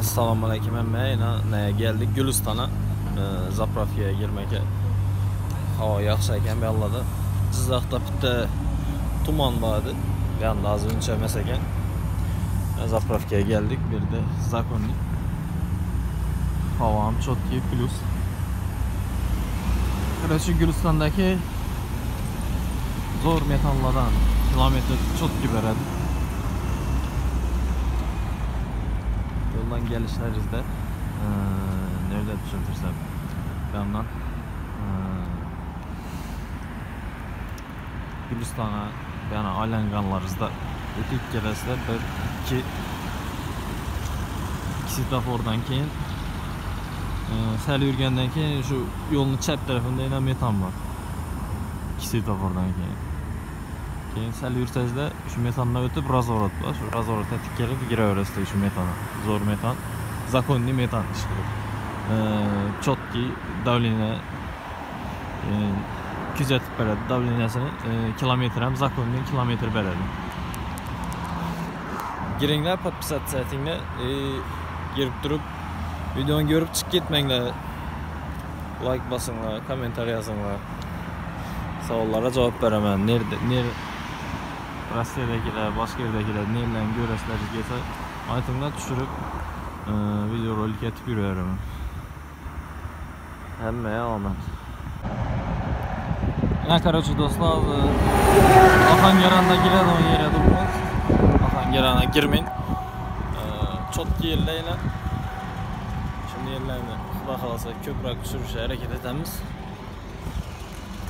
Assalomu alaykum hamma. Yana naya geldik Gülistan'a. E, Zapravka'ya girmekə. Hava yaxşı ekan bu yoqlarda. Jizzaxda bitta tuman vardı. Yani az önce ekan. Zapravka'ya geldik. Bir de Zakonnik. Havam çok iyi plus. Короче, Gülistan'daki zor metallardan kilometre çok iyi beradi. Yoldan gelişlerizde ee, nerede bir yandan. Ee, Gülistan'a yani Alenganlarızda ötüp gelesler bir iki svetofordan keyin. Ee, sel yürgenden keyin şu yolun çap tarafında yine metan var. İki svetofordan keyin Keyin sal yursajda shu metandan o'tib razvorot bor. Shu razvorotga tikkalab kiraverasizda shu metani. Zo'r metan, zakonniy metan ish kerak. Ee, Chotki davleniya e, kuzatib beradi. Davleniyasini e, kilometr ham zakonniy kilometr beradi. Kiringlar, podpisatsiya tinglar. E, Yurib turib videoni ko'rib chiqib ketmanglar. Like basinglar, kommentariy yozinglar. savollarga javob beraman nerda ner rossiyadagilar boshqa yerdagilar nelarni ko'rasizlar kelsa aytinglar tushirib e, videorolik etib yuraveraman hammaga omad Ya короче do'stlar Ohangaronda giradigan yerga turibmiz Ohangaronga girmang chotki yerlarni shunday yerlarni xudo xohlasa ko'proq tushirishga harakat etamiz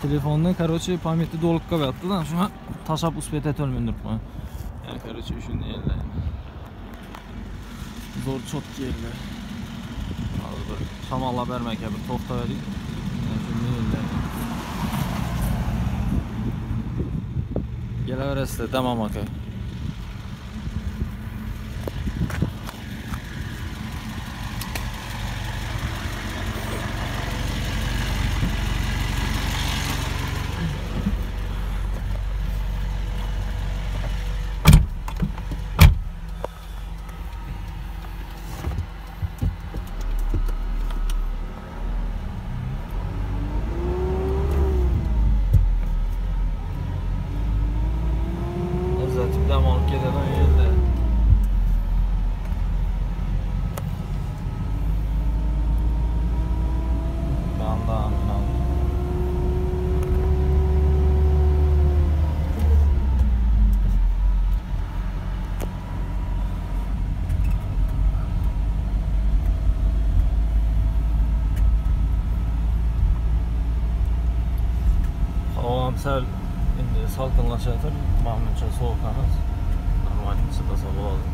telefonni короче памяти to'lib qolyaptida shuni tashlab uspet etolmay turibman yani короче shunday yerlar zo'r chotki yerlar hozir bir shamollab bermaka bir to'xtaverdik shunday yerlar kelaverasizlar tamom aka sal indi salqinlashayotir manimcha sovuqamiz normalniy chidasa bo'ladi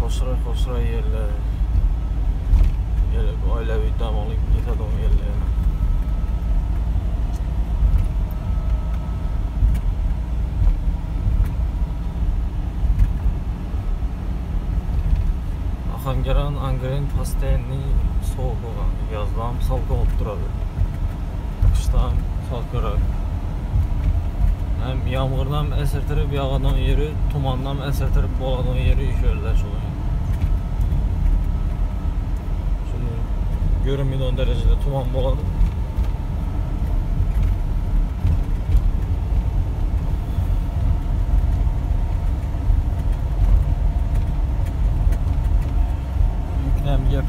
qo'shra qo'shra yerlar oilaviy dam oling ketadigan yerlar Թանգարան անգրեն փաստենի սողողան յազլամ սալկը օpturadı. Kıştan salkarak. Hem yağmurdan esirtirip yağan yeri, tumandan esirtirip boğan yeri şöyle şöyle. Şimdi görün 10 derecede tuman boğadı.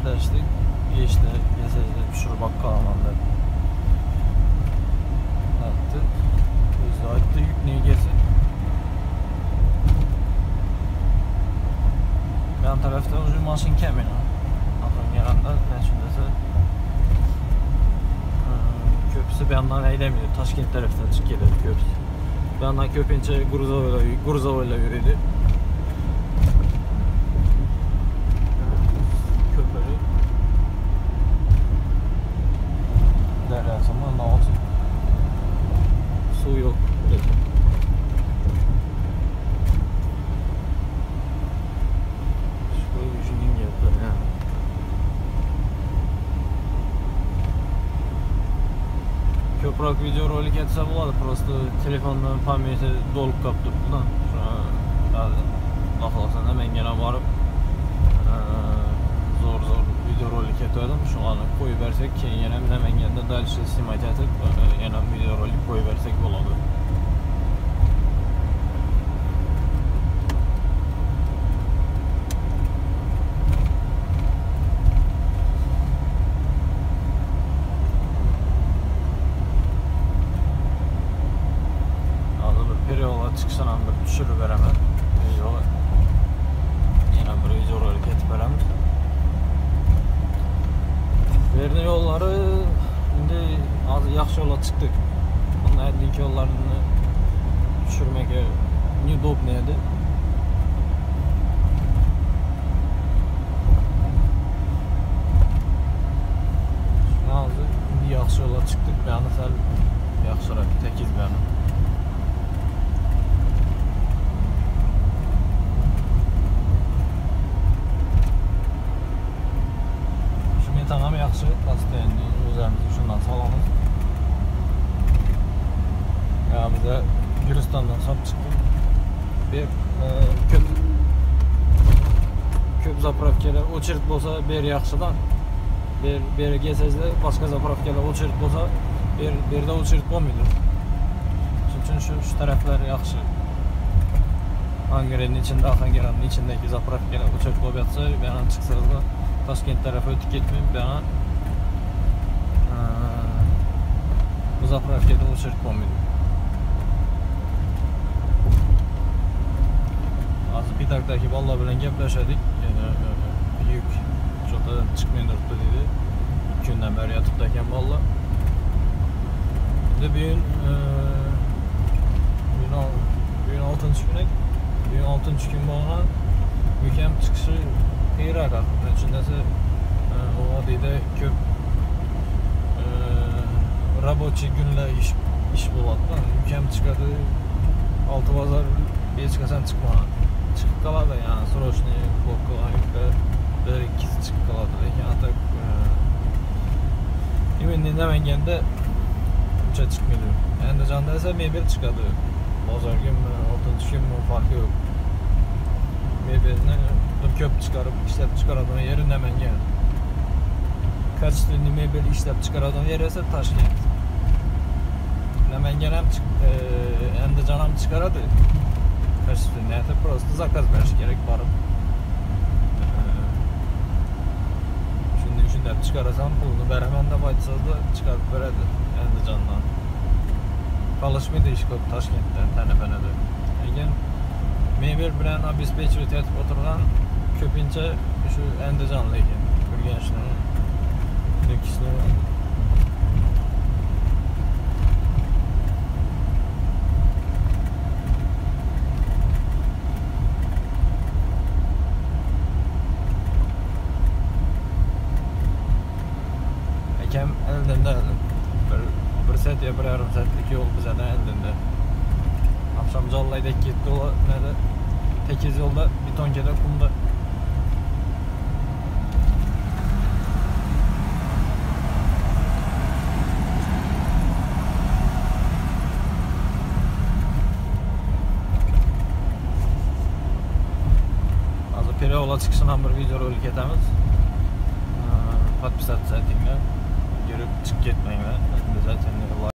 marketler işte geçti, gezerler, bir sürü bakkal alanlar attı. Biz attı yük niye gezin? Yan tarafta uzun maşın kemini. Akın yanında ben şimdi de ee, köprüsü bir yandan eylemiyor. Taşkent tarafından çık gelir köprüsü. Bir yandan köpünce Gruzova ile yürüdü. Videorolik etsa bo'ladi просто telefondan pamyati to'lib qolib turibdidan xudo men yana borib zo'r zo'r videorolik etgandim shuni qo'yib bersak keyin yana namanganda дальше снимать etib yana videorolik qo'yib bersak bo'ladi. yola çıktık. Onlar dik yollarını düşürmeye New Dubne'ydi. Şunu aldı. İndi yaxşı yola çıktık. Bəyanı sal yaxşı rak təkiz bəyanı. Şu metanam yaxşı pastayın üzərində şundan salamız. Ayağımda Gürcistan'dan sap çıktı. Bir e, köp köp zapravkalar o'chirib bo'lsa ber yaxshidan. Ber beri kelsangizlar boshqa zapravkalar o'chirib bo'lsa ber berda o'chirib bo'lmaydi. Shuning uchun shu shu taraflar yaxshi. Angaranın içinde, Angaranın içindeki zapravkalar o'chirib qo'yatsa, banan chiqsangizlar Toshkent tarafi o'tib ketmay, banan bu e, zapravkadan o'chirib bo'lmaydi. Hozir pitakdagi bolalar bilan gaplashadik yana yuk cho'tadan chiqmay turibdi deydi ikki kundan beri yotibdi ekan bolalar endi bugun bugun ol- bugun oltinchi kun ekan bugun oltinchi kun bo'lgan yuk ham chiqishi qiyrak shundasi u odiyda ko'p e, рабочий kunlar ish ish bo'ladida yuk ham chiqadi olti bozor hech qachon chiqmagan chiqib qoladi yani срочный yukda bir ikkisi chiqib qoladi lekin a так именно namanganda uncha chiqmaydi andijonda esa mebel chiqadi bozor kunmi oltinchi kunmi farqi yo'q mebelni bir ko'p chiqarib ishlab chiqaradigan yeri namangan качественный mebel ishlab chiqaradigan yer esa toshkent namangan ham chiq- e, andijon ham chiqaradi Качественный это просто zakaz berish kerak borib shunday shunday chiqarasam pulni beraman deb aytsangiz chiqarib beradi andijondan qolishmaydi ish ko'p toshkentda tanapanada lekin mebel bilan обеспечивать etib o'tirgan ko'pincha shu andijon lekin urganchni akam Eldinda bir bir soat yo bir yarim soatlik yo'l bizadan Eldinda akşam Jollayda ketdi u nada tekis yo'lda betonkada qumda hozir переулок chiqishini ham bir videorolik etamiz подписаться etinglar Çık gitmeyin. Zaten